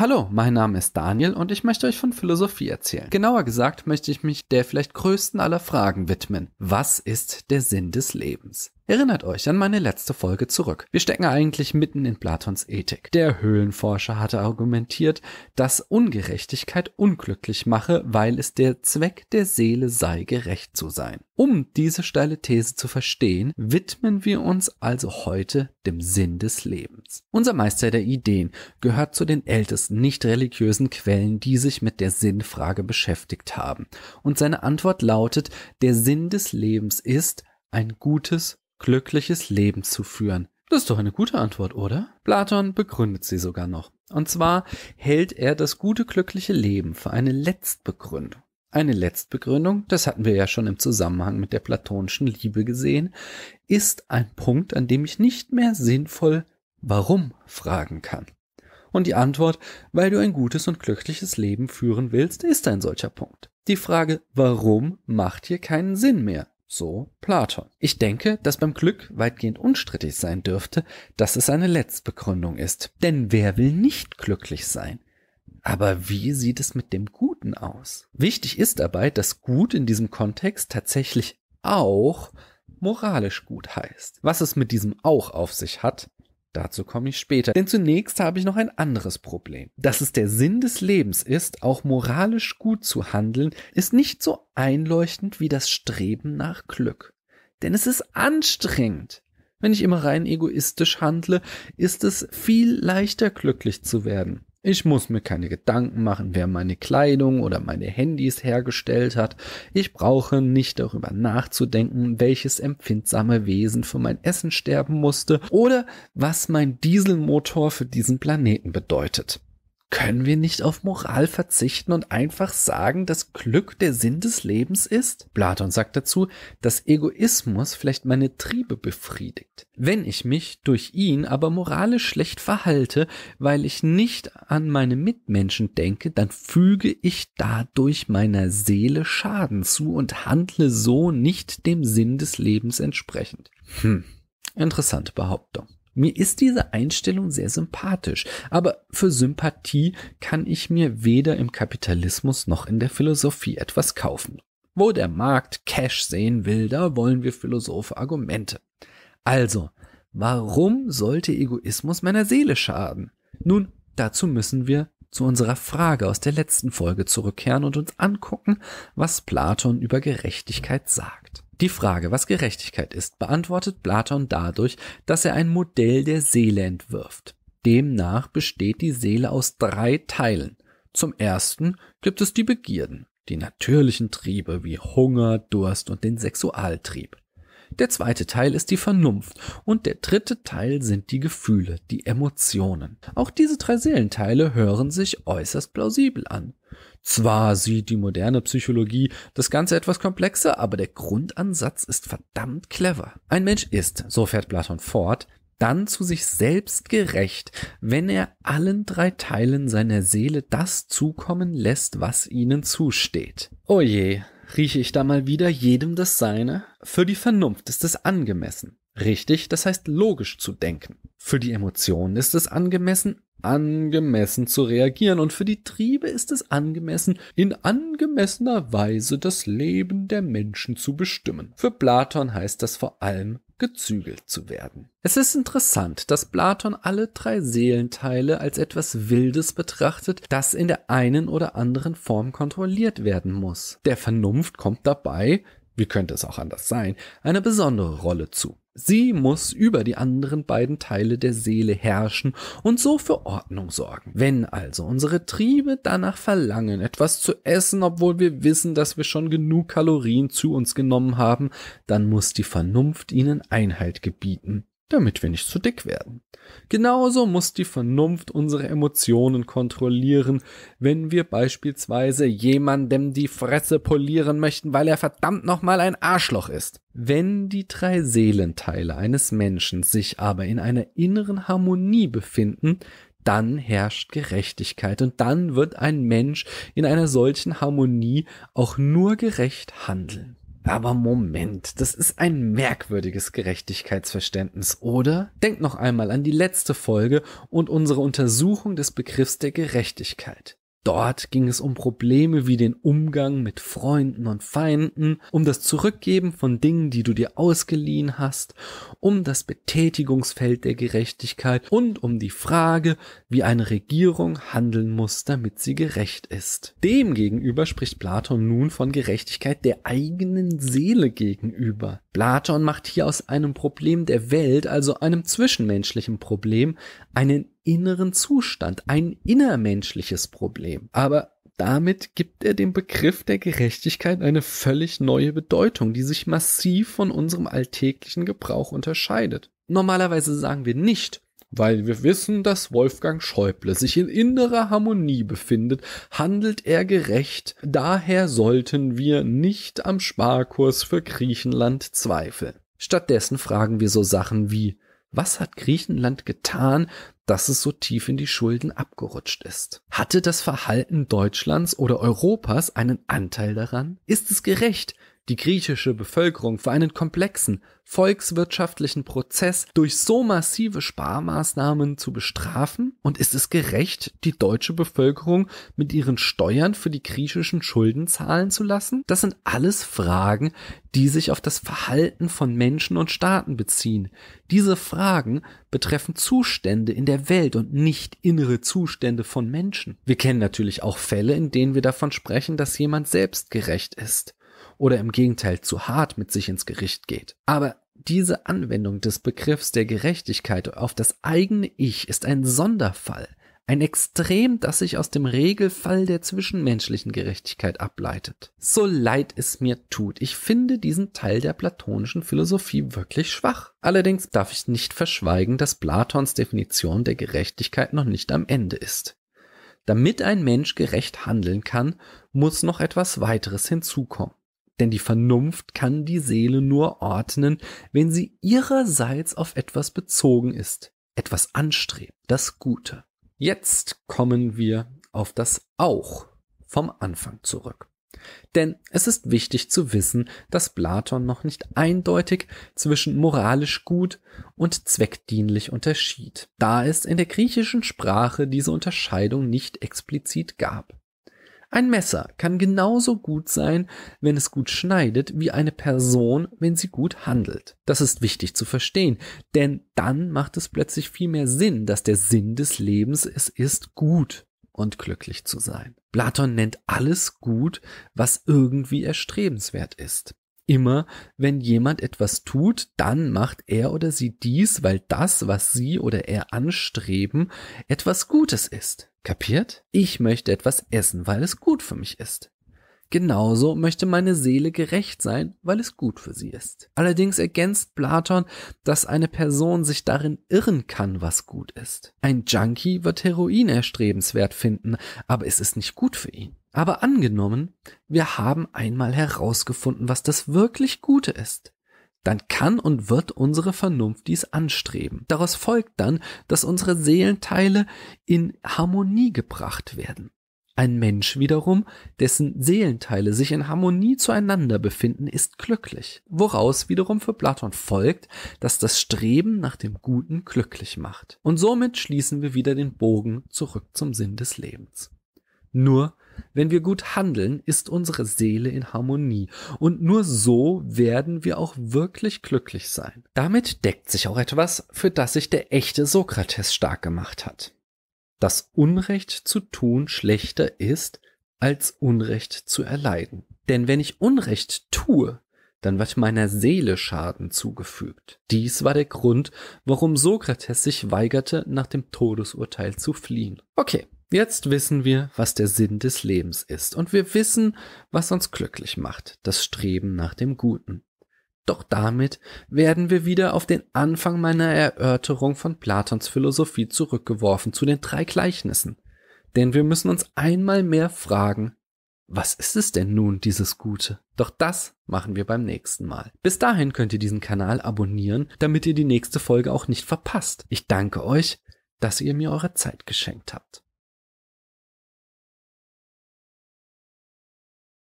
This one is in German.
Hallo, mein Name ist Daniel und ich möchte euch von Philosophie erzählen. Genauer gesagt möchte ich mich der vielleicht größten aller Fragen widmen. Was ist der Sinn des Lebens? Erinnert euch an meine letzte Folge zurück. Wir stecken eigentlich mitten in Platons Ethik. Der Höhlenforscher hatte argumentiert, dass Ungerechtigkeit unglücklich mache, weil es der Zweck der Seele sei, gerecht zu sein. Um diese steile These zu verstehen, widmen wir uns also heute dem Sinn des Lebens. Unser Meister der Ideen gehört zu den ältesten nicht religiösen Quellen, die sich mit der Sinnfrage beschäftigt haben. Und seine Antwort lautet, der Sinn des Lebens ist, ein gutes glückliches Leben zu führen. Das ist doch eine gute Antwort, oder? Platon begründet sie sogar noch. Und zwar hält er das gute glückliche Leben für eine Letztbegründung. Eine Letztbegründung, das hatten wir ja schon im Zusammenhang mit der platonischen Liebe gesehen, ist ein Punkt, an dem ich nicht mehr sinnvoll warum fragen kann. Und die Antwort, weil du ein gutes und glückliches Leben führen willst, ist ein solcher Punkt. Die Frage warum macht hier keinen Sinn mehr. So Platon. Ich denke, dass beim Glück weitgehend unstrittig sein dürfte, dass es eine Letztbegründung ist. Denn wer will nicht glücklich sein? Aber wie sieht es mit dem Guten aus? Wichtig ist dabei, dass Gut in diesem Kontext tatsächlich auch moralisch gut heißt. Was es mit diesem auch auf sich hat, Dazu komme ich später. Denn zunächst habe ich noch ein anderes Problem. Dass es der Sinn des Lebens ist, auch moralisch gut zu handeln, ist nicht so einleuchtend wie das Streben nach Glück. Denn es ist anstrengend. Wenn ich immer rein egoistisch handle, ist es viel leichter glücklich zu werden. Ich muss mir keine Gedanken machen, wer meine Kleidung oder meine Handys hergestellt hat. Ich brauche nicht darüber nachzudenken, welches empfindsame Wesen für mein Essen sterben musste oder was mein Dieselmotor für diesen Planeten bedeutet. Können wir nicht auf Moral verzichten und einfach sagen, dass Glück der Sinn des Lebens ist? Platon sagt dazu, dass Egoismus vielleicht meine Triebe befriedigt. Wenn ich mich durch ihn aber moralisch schlecht verhalte, weil ich nicht an meine Mitmenschen denke, dann füge ich dadurch meiner Seele Schaden zu und handle so nicht dem Sinn des Lebens entsprechend. Hm, interessante Behauptung. Mir ist diese Einstellung sehr sympathisch, aber für Sympathie kann ich mir weder im Kapitalismus noch in der Philosophie etwas kaufen. Wo der Markt Cash sehen will, da wollen wir Philosophe Argumente. Also, warum sollte Egoismus meiner Seele schaden? Nun, dazu müssen wir zu unserer Frage aus der letzten Folge zurückkehren und uns angucken, was Platon über Gerechtigkeit sagt. Die Frage, was Gerechtigkeit ist, beantwortet Platon dadurch, dass er ein Modell der Seele entwirft. Demnach besteht die Seele aus drei Teilen. Zum ersten gibt es die Begierden, die natürlichen Triebe wie Hunger, Durst und den Sexualtrieb. Der zweite Teil ist die Vernunft und der dritte Teil sind die Gefühle, die Emotionen. Auch diese drei Seelenteile hören sich äußerst plausibel an. Zwar sieht die moderne Psychologie das Ganze etwas komplexer, aber der Grundansatz ist verdammt clever. Ein Mensch ist, so fährt Platon fort, dann zu sich selbst gerecht, wenn er allen drei Teilen seiner Seele das zukommen lässt, was ihnen zusteht. Oje, rieche ich da mal wieder jedem das Seine? Für die Vernunft ist es angemessen. Richtig, das heißt logisch zu denken. Für die Emotionen ist es angemessen, angemessen zu reagieren und für die Triebe ist es angemessen, in angemessener Weise das Leben der Menschen zu bestimmen. Für Platon heißt das vor allem gezügelt zu werden. Es ist interessant, dass Platon alle drei Seelenteile als etwas Wildes betrachtet, das in der einen oder anderen Form kontrolliert werden muss. Der Vernunft kommt dabei, wie könnte es auch anders sein, eine besondere Rolle zu. Sie muss über die anderen beiden Teile der Seele herrschen und so für Ordnung sorgen. Wenn also unsere Triebe danach verlangen, etwas zu essen, obwohl wir wissen, dass wir schon genug Kalorien zu uns genommen haben, dann muss die Vernunft ihnen Einhalt gebieten damit wir nicht zu dick werden. Genauso muss die Vernunft unsere Emotionen kontrollieren, wenn wir beispielsweise jemandem die Fresse polieren möchten, weil er verdammt nochmal ein Arschloch ist. Wenn die drei Seelenteile eines Menschen sich aber in einer inneren Harmonie befinden, dann herrscht Gerechtigkeit und dann wird ein Mensch in einer solchen Harmonie auch nur gerecht handeln. Aber Moment, das ist ein merkwürdiges Gerechtigkeitsverständnis, oder? Denkt noch einmal an die letzte Folge und unsere Untersuchung des Begriffs der Gerechtigkeit. Dort ging es um Probleme wie den Umgang mit Freunden und Feinden, um das Zurückgeben von Dingen, die du dir ausgeliehen hast, um das Betätigungsfeld der Gerechtigkeit und um die Frage, wie eine Regierung handeln muss, damit sie gerecht ist. Demgegenüber spricht Platon nun von Gerechtigkeit der eigenen Seele gegenüber. Platon macht hier aus einem Problem der Welt, also einem zwischenmenschlichen Problem, einen inneren Zustand, ein innermenschliches Problem. Aber damit gibt er dem Begriff der Gerechtigkeit eine völlig neue Bedeutung, die sich massiv von unserem alltäglichen Gebrauch unterscheidet. Normalerweise sagen wir nicht, weil wir wissen, dass Wolfgang Schäuble sich in innerer Harmonie befindet, handelt er gerecht, daher sollten wir nicht am Sparkurs für Griechenland zweifeln. Stattdessen fragen wir so Sachen wie was hat Griechenland getan, dass es so tief in die Schulden abgerutscht ist? Hatte das Verhalten Deutschlands oder Europas einen Anteil daran? Ist es gerecht, die griechische Bevölkerung für einen komplexen volkswirtschaftlichen Prozess durch so massive Sparmaßnahmen zu bestrafen? Und ist es gerecht, die deutsche Bevölkerung mit ihren Steuern für die griechischen Schulden zahlen zu lassen? Das sind alles Fragen, die sich auf das Verhalten von Menschen und Staaten beziehen. Diese Fragen betreffen Zustände in der Welt und nicht innere Zustände von Menschen. Wir kennen natürlich auch Fälle, in denen wir davon sprechen, dass jemand selbstgerecht ist oder im Gegenteil zu hart mit sich ins Gericht geht. Aber diese Anwendung des Begriffs der Gerechtigkeit auf das eigene Ich ist ein Sonderfall, ein Extrem, das sich aus dem Regelfall der zwischenmenschlichen Gerechtigkeit ableitet. So leid es mir tut, ich finde diesen Teil der platonischen Philosophie wirklich schwach. Allerdings darf ich nicht verschweigen, dass Platons Definition der Gerechtigkeit noch nicht am Ende ist. Damit ein Mensch gerecht handeln kann, muss noch etwas weiteres hinzukommen. Denn die Vernunft kann die Seele nur ordnen, wenn sie ihrerseits auf etwas bezogen ist, etwas anstrebt, das Gute. Jetzt kommen wir auf das Auch vom Anfang zurück. Denn es ist wichtig zu wissen, dass Platon noch nicht eindeutig zwischen moralisch gut und zweckdienlich unterschied, da es in der griechischen Sprache diese Unterscheidung nicht explizit gab. Ein Messer kann genauso gut sein, wenn es gut schneidet, wie eine Person, wenn sie gut handelt. Das ist wichtig zu verstehen, denn dann macht es plötzlich viel mehr Sinn, dass der Sinn des Lebens es ist, gut und glücklich zu sein. Platon nennt alles gut, was irgendwie erstrebenswert ist. Immer wenn jemand etwas tut, dann macht er oder sie dies, weil das, was sie oder er anstreben, etwas Gutes ist. Kapiert? Ich möchte etwas essen, weil es gut für mich ist. Genauso möchte meine Seele gerecht sein, weil es gut für sie ist. Allerdings ergänzt Platon, dass eine Person sich darin irren kann, was gut ist. Ein Junkie wird Heroin erstrebenswert finden, aber es ist nicht gut für ihn. Aber angenommen, wir haben einmal herausgefunden, was das wirklich Gute ist dann kann und wird unsere Vernunft dies anstreben. Daraus folgt dann, dass unsere Seelenteile in Harmonie gebracht werden. Ein Mensch wiederum, dessen Seelenteile sich in Harmonie zueinander befinden, ist glücklich, woraus wiederum für Platon folgt, dass das Streben nach dem Guten glücklich macht. Und somit schließen wir wieder den Bogen zurück zum Sinn des Lebens. Nur wenn wir gut handeln, ist unsere Seele in Harmonie und nur so werden wir auch wirklich glücklich sein. Damit deckt sich auch etwas, für das sich der echte Sokrates stark gemacht hat. Das Unrecht zu tun schlechter ist, als Unrecht zu erleiden. Denn wenn ich Unrecht tue, dann wird meiner Seele Schaden zugefügt. Dies war der Grund, warum Sokrates sich weigerte, nach dem Todesurteil zu fliehen. Okay, Jetzt wissen wir, was der Sinn des Lebens ist und wir wissen, was uns glücklich macht, das Streben nach dem Guten. Doch damit werden wir wieder auf den Anfang meiner Erörterung von Platons Philosophie zurückgeworfen zu den drei Gleichnissen. Denn wir müssen uns einmal mehr fragen, was ist es denn nun, dieses Gute? Doch das machen wir beim nächsten Mal. Bis dahin könnt ihr diesen Kanal abonnieren, damit ihr die nächste Folge auch nicht verpasst. Ich danke euch, dass ihr mir eure Zeit geschenkt habt.